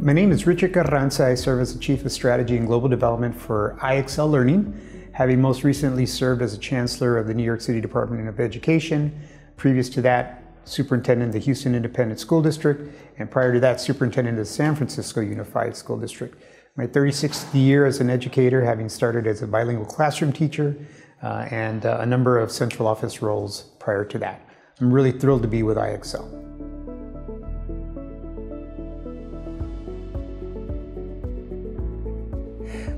My name is Richard Carranza. I serve as the Chief of Strategy and Global Development for IXL Learning, having most recently served as a Chancellor of the New York City Department of Education. Previous to that, Superintendent of the Houston Independent School District, and prior to that, Superintendent of the San Francisco Unified School District. My 36th year as an educator, having started as a bilingual classroom teacher uh, and uh, a number of central office roles prior to that. I'm really thrilled to be with IXL.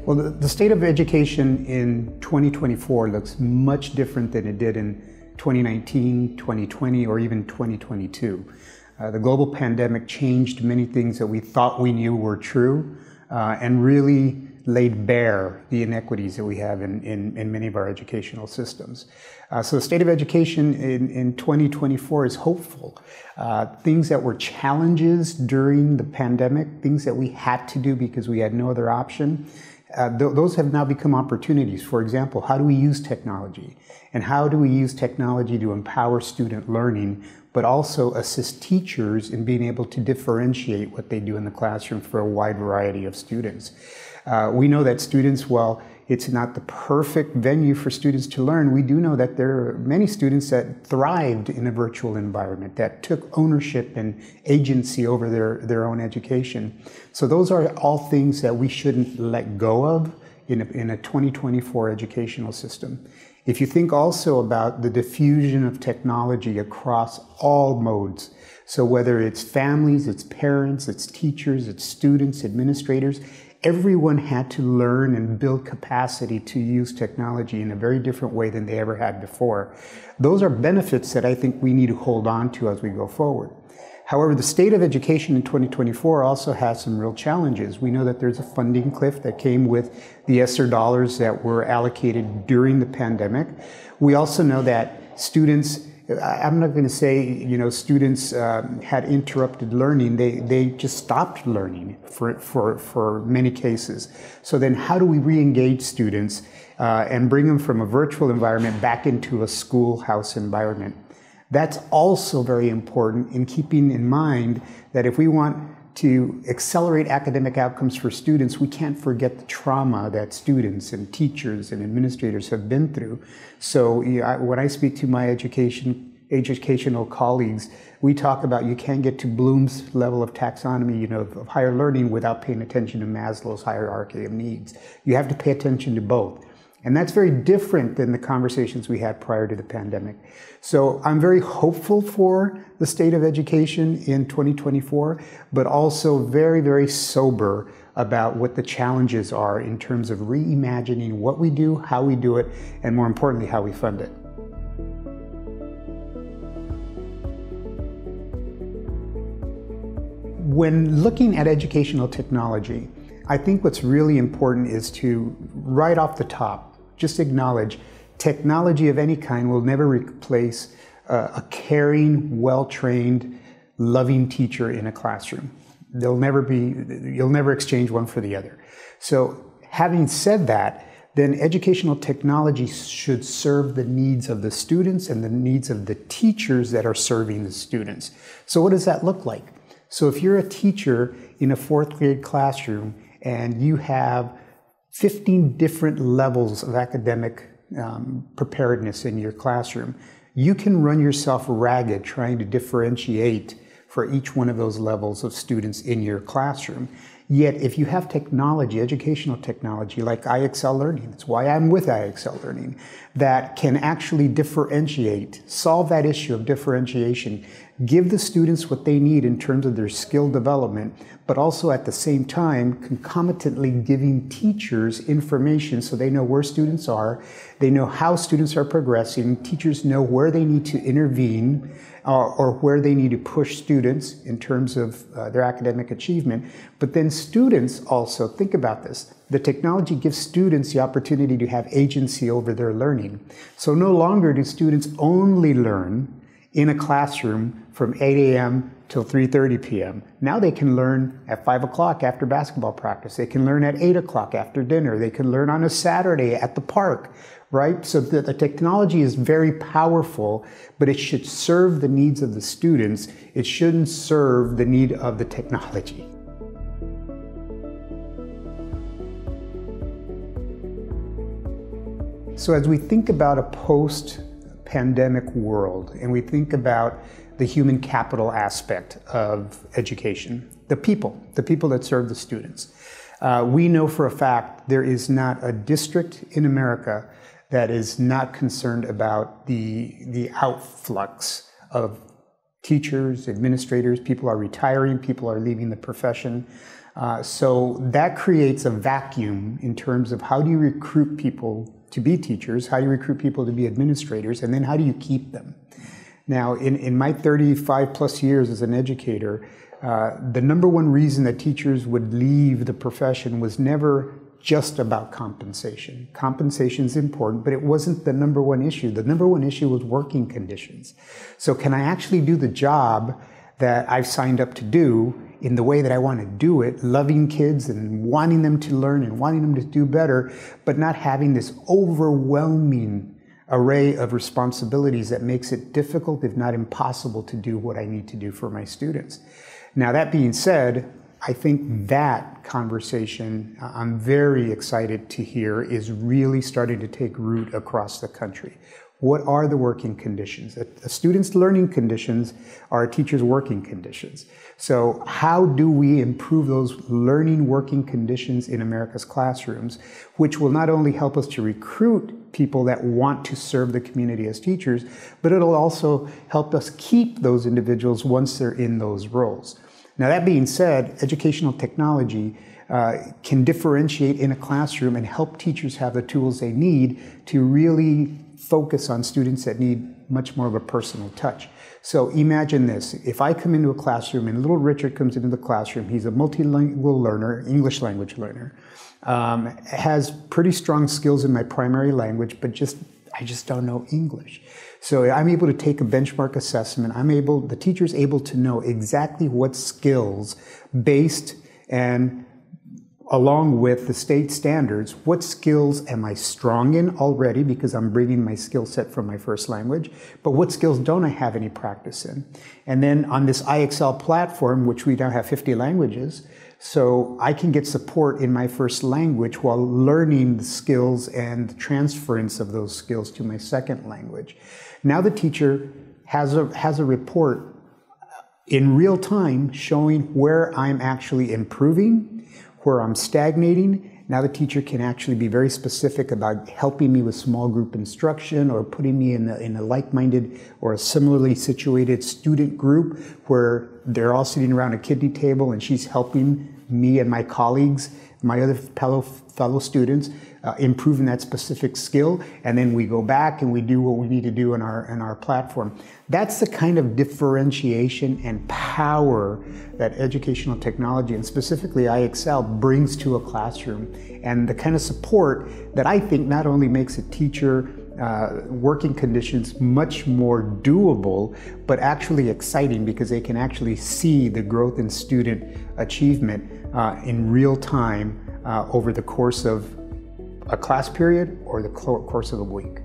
Well, the, the, state of education in 2024 looks much different than it did in 2019, 2020, or even 2022. Uh, the global pandemic changed many things that we thought we knew were true uh, and really laid bare the inequities that we have in, in, in many of our educational systems. Uh, so the state of education in, in 2024 is hopeful. Uh, things that were challenges during the pandemic, things that we had to do because we had no other option, uh, th- those have now become opportunities. For example, how do we use technology? And how do we use technology to empower student learning, but also assist teachers in being able to differentiate what they do in the classroom for a wide variety of students? Uh, we know that students, while it's not the perfect venue for students to learn, we do know that there are many students that thrived in a virtual environment, that took ownership and agency over their, their own education. So those are all things that we shouldn't let go of in a, in a 2024 educational system. If you think also about the diffusion of technology across all modes, so whether it's families, it's parents, it's teachers, it's students, administrators, everyone had to learn and build capacity to use technology in a very different way than they ever had before. Those are benefits that I think we need to hold on to as we go forward. However, the state of education in 2024 also has some real challenges. We know that there's a funding cliff that came with the ESSER dollars that were allocated during the pandemic. We also know that students I'm not going to say, you know, students um, had interrupted learning. They, they just stopped learning for, for, for many cases. So then how do we re-engage students uh, and bring them from a virtual environment back into a schoolhouse environment? That's also very important in keeping in mind that if we want to accelerate academic outcomes for students, we can't forget the trauma that students and teachers and administrators have been through. So when I speak to my education educational colleagues, we talk about you can't get to Bloom's level of taxonomy, you know, of higher learning without paying attention to Maslow's hierarchy of needs. You have to pay attention to both. And that's very different than the conversations we had prior to the pandemic. So I'm very hopeful for the state of education in 2024, but also very, very sober about what the challenges are in terms of reimagining what we do, how we do it, and more importantly, how we fund it. When looking at educational technology, I think what's really important is to, right off the top, just acknowledge technology of any kind will never replace uh, a caring, well trained, loving teacher in a classroom. They'll never be, you'll never exchange one for the other. So, having said that, then educational technology should serve the needs of the students and the needs of the teachers that are serving the students. So, what does that look like? So, if you're a teacher in a fourth grade classroom and you have 15 different levels of academic um, preparedness in your classroom, you can run yourself ragged trying to differentiate for each one of those levels of students in your classroom. Yet, if you have technology, educational technology like IXL Learning, that's why I'm with IXL Learning, that can actually differentiate, solve that issue of differentiation, give the students what they need in terms of their skill development, but also at the same time, concomitantly giving teachers information so they know where students are, they know how students are progressing, teachers know where they need to intervene uh, or where they need to push students in terms of uh, their academic achievement. But then students also, think about this, the technology gives students the opportunity to have agency over their learning. So no longer do students only learn in a classroom from 8 a.m. till 3.30 p.m. Now they can learn at 5 o'clock after basketball practice. They can learn at 8 o'clock after dinner. They can learn on a Saturday at the park, right? So the, the technology is very powerful, but it should serve the needs of the students. It shouldn't serve the need of the technology. So as we think about a post pandemic world and we think about the human capital aspect of education, the people, the people that serve the students, uh, we know for a fact there is not a district in America that is not concerned about the, the outflux of teachers, administrators, people are retiring, people are leaving the profession. Uh, so that creates a vacuum in terms of how do you recruit people to be teachers, how do you recruit people to be administrators, and then how do you keep them? Now, in, in my 35 plus years as an educator, uh, the number one reason that teachers would leave the profession was never just about compensation. Compensation is important, but it wasn't the number one issue. The number one issue was working conditions. So, can I actually do the job that I've signed up to do in the way that I want to do it, loving kids and wanting them to learn and wanting them to do better, but not having this overwhelming array of responsibilities that makes it difficult, if not impossible, to do what I need to do for my students. Now, that being said, I think that conversation, uh, I'm very excited to hear, is really starting to take root across the country. What are the working conditions? A, student's learning conditions are a teacher's working conditions. So, how do we improve those learning working conditions in America's classrooms, which will not only help us to recruit people that want to serve the community as teachers, but it'll also help us keep those individuals once they're in those roles. Now, that being said, educational technology uh, can differentiate in a classroom and help teachers have the tools they need to really focus on students that need much more of a personal touch. So imagine this if I come into a classroom and little Richard comes into the classroom, he's a multilingual learner, English language learner, um, has pretty strong skills in my primary language, but just I just don't know English. So I'm able to take a benchmark assessment. I'm able, the teacher's able to know exactly what skills based and along with the state standards, what skills am I strong in already because I'm bringing my skill set from my first language, but what skills don't I have any practice in? And then on this IXL platform, which we now have 50 languages, so I can get support in my first language while learning the skills and the transference of those skills to my second language. Now the teacher has a, has a report in real time showing where I'm actually improving, where I'm stagnating. Now the teacher can actually be very specific about helping me with small group instruction or putting me in a, in a like-minded or a similarly situated student group where they're all sitting around a kidney table and she's helping me and my colleagues, my other fellow, fellow students, uh, improving that specific skill, and then we go back and we do what we need to do in our in our platform. That's the kind of differentiation and power that educational technology and specifically IXL brings to a classroom, and the kind of support that I think not only makes a teacher uh, working conditions much more doable, but actually exciting because they can actually see the growth in student achievement uh, in real time uh, over the course of a class period or the course of a week.